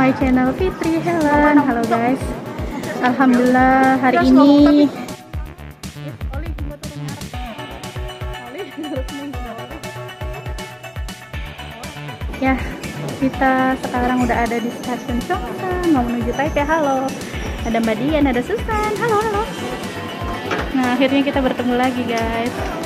My channel Fitri Helen. Halo guys. Alhamdulillah hari ini. Ya, kita sekarang udah ada di stasiun Chongsan mau menuju Taipei. Halo. Ada Mbak Dian, ada Susan. Halo, halo. Nah, akhirnya kita bertemu lagi, guys.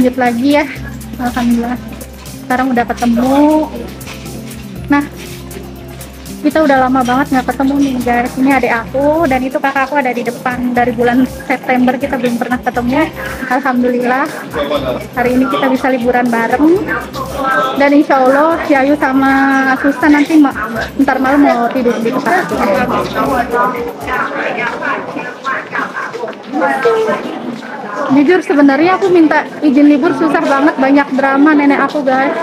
Lanjut lagi ya. Alhamdulillah. Sekarang udah ketemu. Nah kita udah lama banget nggak ketemu nih guys. Ini adik aku dan itu kakak aku ada di depan dari bulan September. Kita belum pernah ketemu. Alhamdulillah. Hari ini kita bisa liburan bareng. Dan insya Allah Yayu sama Susan nanti ma ntar malam mau tidur di jujur sebenarnya aku minta izin libur susah banget banyak drama nenek aku guys.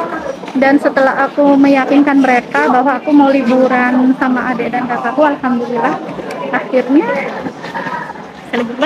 Dan setelah aku meyakinkan mereka bahwa aku mau liburan sama adik dan kakakku alhamdulillah akhirnya bisa libur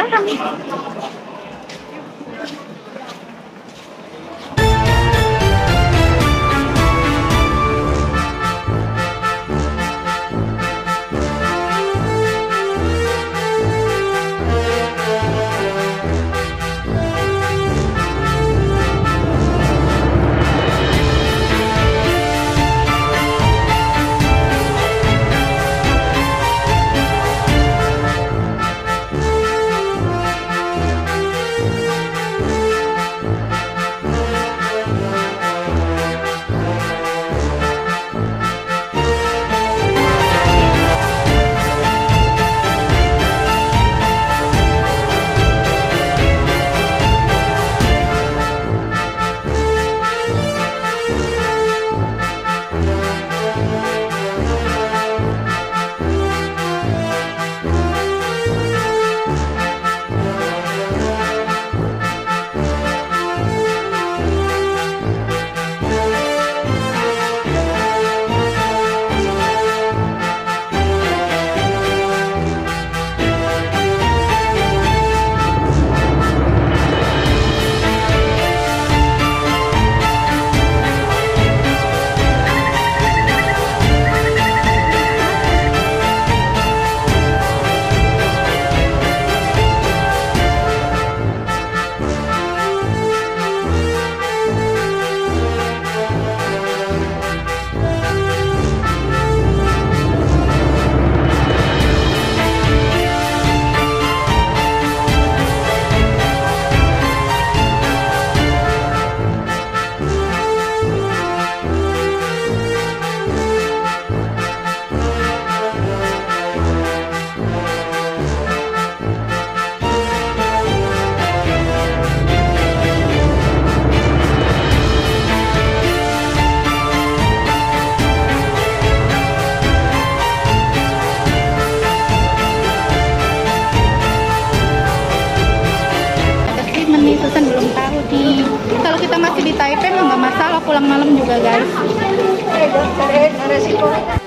Thank you.